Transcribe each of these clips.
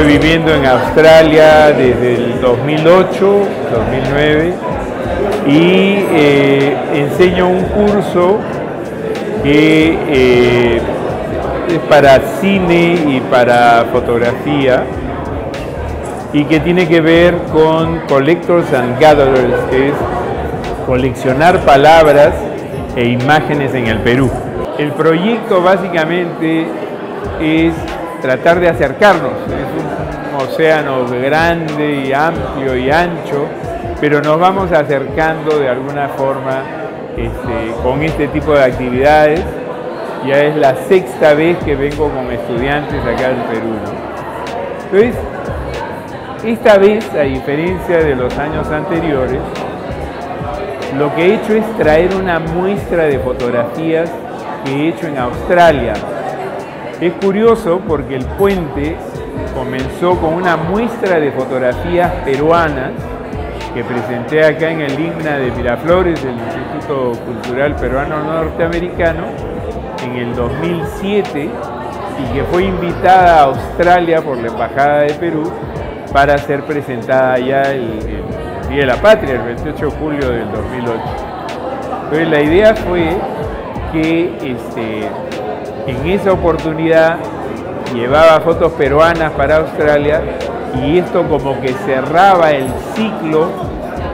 estoy viviendo en Australia desde el 2008, 2009 y eh, enseño un curso que eh, es para cine y para fotografía y que tiene que ver con Collectors and Gatherers, que es coleccionar palabras e imágenes en el Perú. El proyecto básicamente es tratar de acercarnos. Océano grande y amplio y ancho, pero nos vamos acercando de alguna forma este, con este tipo de actividades. Ya es la sexta vez que vengo con estudiantes acá en Perú. Entonces, esta vez, a diferencia de los años anteriores, lo que he hecho es traer una muestra de fotografías que he hecho en Australia. Es curioso porque el puente comenzó con una muestra de fotografías peruanas que presenté acá en el IGNA de Miraflores, del Instituto Cultural Peruano Norteamericano, en el 2007 y que fue invitada a Australia por la Embajada de Perú para ser presentada ya el, Día de la Patria, el 28 de julio del 2008. Entonces la idea fue que este, en esa oportunidad llevaba fotos peruanas para Australia y esto como que cerraba el ciclo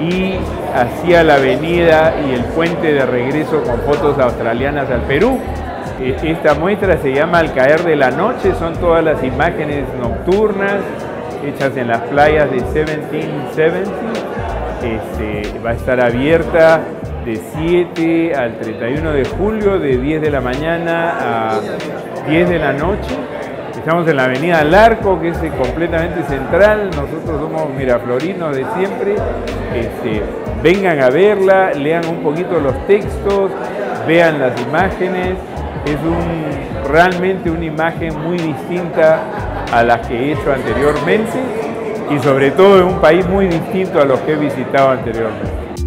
y hacía la avenida y el puente de regreso con fotos australianas al Perú. E, esta muestra se llama Al caer de la noche, son todas las imágenes nocturnas hechas en las playas de 1770. Este, va a estar abierta de 7 al 31 de julio, de 10 de la mañana a 10 de la noche. Estamos en la avenida Larco, que es completamente central. Nosotros somos miraflorinos de siempre. Este, vengan a verla, lean un poquito los textos, vean las imágenes. Es un, realmente una imagen muy distinta a las que he hecho anteriormente y sobre todo en un país muy distinto a los que he visitado anteriormente.